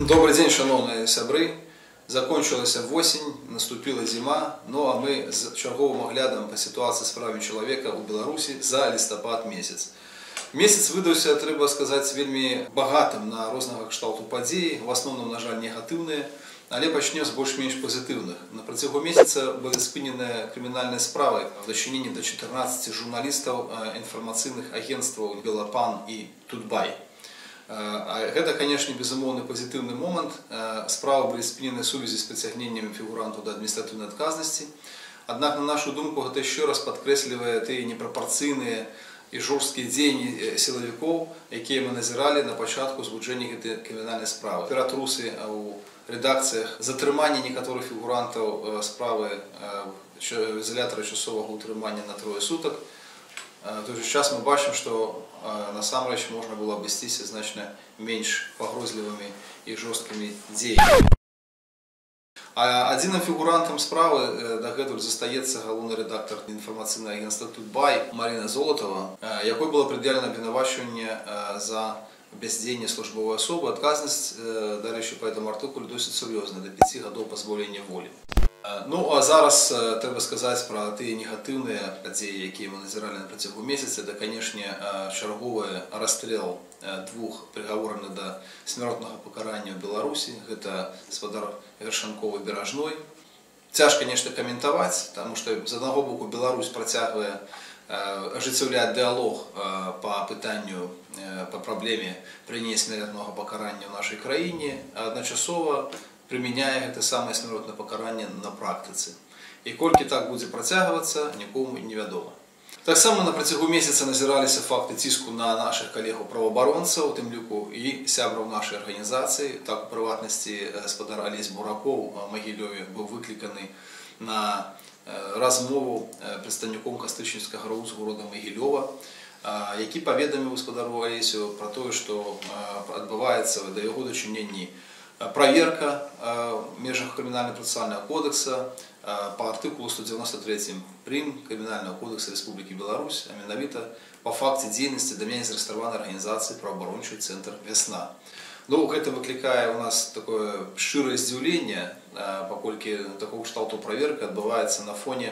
Добрый день, шановные сябры. Закончилася осень, наступила зима, ну а мы з черговым оглядом по ситуации с правами человека у Беларуси за листопад месяц. Месяц выдаўся, трэба сказаць, вельмі багатым на рознага кшталту падзеі, в асноўным, на жаль, негатыўныя, але пачнем з больш-менш пазітыўных. На працягу месяца былі спыненыя крымінальныя справы в дачыненні да 14 журналістаў інфармацыйных агенцтваў Белапан і Тутбай. Гэта, канешне, безумоўны пазітыўны момант. Справы былі спынены сувязі з прыцягненнем фігуранту да адміністратыўнай адказнасці. Аднак, на нашу думку, гэта яшчэ раз падкрэслівае тыя непрапорцыйныя і жорсткія дзеянні сілавікоў, якія мы назіралі на пачатку звучэння гэтай крымінальнай справы. Ператрусы ў рэдакцыях затрымання некаторых фігурантаў справы ізалятара часовага ўтрымання на трое сутак. В той же час мы бачым, што насамрэч можна было абысціся значна менш пагрозлівымі і жорсткімі дзеяннямі. Адзіным фігурантам справы дагэтуль застаецца галоўны рэдактар інфармацыйнага агентства Тутбай Марина Золотова, якой было прыдзелена абвінавачванне за бяздзеянне службовай асобы. Адказнасць, дарэчы, па гэтаму артыкуле досыць сур'ёзная, да 5 гадоў пазбаўлення волі. Ну а зараз трэба сказаць пра тыя негатыўныя падзеі, якія мы назіралі на працягу месяца, да канешне чарговы расстрэл двух прыгавораны да смяротнага пакарання ў Беларусі, гэта спадар вершанковы беражной. Цяжка нешта каментаваць, таму што з аднаго боку Беларусь працягвае ажыццяўляць дыалог па пытанню па праблеме прынесення смяротнага пакарання ў нашай краіне, адначасова прымяняе гэта самае смяротнае пакаранне на практыцы. І колькі так будзе працягвацца, нікому невядома. Таксама на працягу месяца назіраліся факты ціску на нашых калегаў праваабаронцаў, у тым ліку і сябраў нашай арганізацыі, так у прыватнасці гаспадар Алесь Буракоў Магілёве быў выкліканы на размову прадстаўніком кастычніцкага роўз города Магілёва, які паведаміў гаспадару Алесю пра тое, што адбываецца да яго дачыненні проверка в межах криминально-процессуального кодекса по артикулу 193 прим Криминального кодекса Республики Беларусь, а менавіта по факте деятельности домене зарегистрированной организации правооборончий центр «Весна». Ну, гэта выклікае у нас такое шчырае здзіўленне, паколькі такого кшталту праверка адбываецца на фоне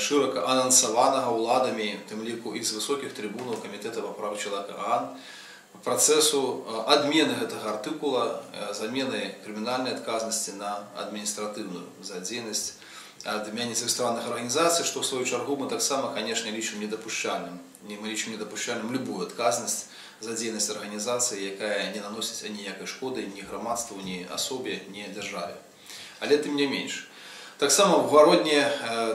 шырока анансаванага ўладамі, тым ліку і з высокіх трыбунаў камітэта па правах чалавека ААН, працэсу адмены гэтага артыкула замены крымінальнай адказнасці на адміністратыўную за дзейнасць адмяне зарэгістраваных арганізацый, што ў сваю чаргу мы таксама, канешне, лічым недапушчальным. Не мы лічым недапушчальным любую адказнасць за дзейнасць арганізацыі, якая не наносіць аніякай шкоды ні грамадству, ні асобе, ні дзяржаве. Але тым не менш. Таксама в гародні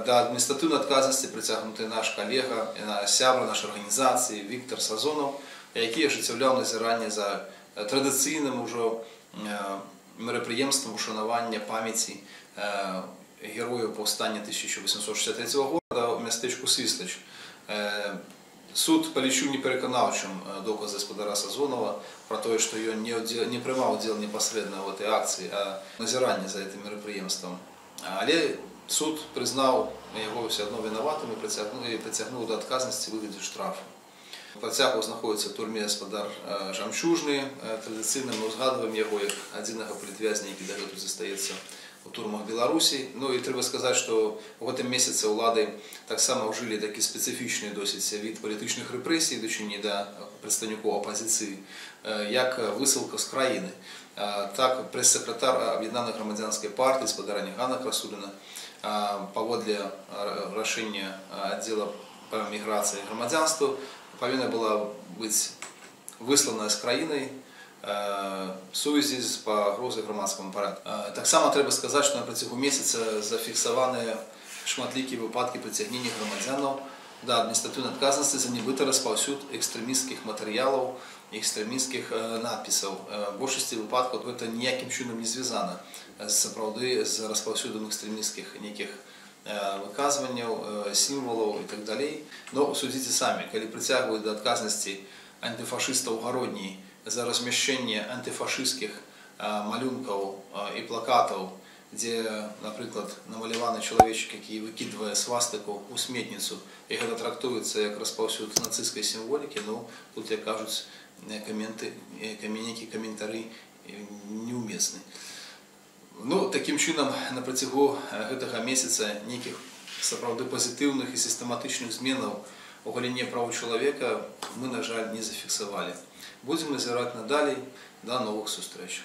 да адміністратыўнай адказнасці прыцягнуты наш калега, сябра нашай арганізацыі Віктор Сазонаў, які ажыццяўляў назіранне за традыцыйным ужо мерапрыемствам ушанавання памяці герояў паўстання 1863 года ў мястэчку Сыслач. Суд палічыў непераканаўчым доказ гаспадара Сазонова пра тое, што ён не, не прымаў удзел непасрэдна ў этой акцыі, а назіранне за гэтым мерапрыемствам. Але суд прызнаў яго ўсё адно вінаватым і прыцягнуў да адказнасці выглядзе штрафу. Працягу знаходіцца турме гаспадар жамчужны. Традыцыйна мы ўзгадваем яго як адзінага палітвязня, які дагэтуль застаецца у турмах Беларусі. Ну і трэба сказаць, што ў гэтым месяцы ўлады таксама ўжылі такі спецыфічны досыць від палітычных рэпрэсій дачыні да прадстаўнікоў апазіцыі, як высылка з краіны. Так прэс-сакратар аб'яднанай грамадзянскай партыі спадарання Гана Красуліна паводле рашэння аддзела па міграцыі грамадзянству павінна была быць выслана з краінай сувязі з пагрозай грамадскаму парадку. Таксама трэба сказаць, што на працягу месяца зафіксаваныя шматлікія выпадкі прыцягнення грамадзянаў да адміністратыўнай адказнасці за нібыта распаўсюд экстрэмісцкіх матэрыялаў экстрэмісцкіх надпісаў. Большасці выпадкаў гэта ніякім чынам не звязана сапраўды з распаўсюдам экстрэмісцкіх нейкіх выказванняў, сімвалаў і так далей. Но судзіце самі, калі прыцягваюць да адказнасці антыфашыстаў гародній за размяшчэнне антыфашысцкіх малюнкаў і плакатаў, дзе, напрыклад, намаляваны чалавечак, які выкідвае свастыку ў сметніцу, і гэта трактуецца як распаўсюд нацысцкай сімволікі, ну тут як кажуць каменты, каменнікі каментары і неуместны. Ну, такім чынам на працягу э, гэтага месяца нейкіх сапраўды пазітыўных і сістэматычных зменаў галіне правоў чалавека мы, на жаль, не зафіксавалі. Будзем назіраць надалей да новых сустрэч.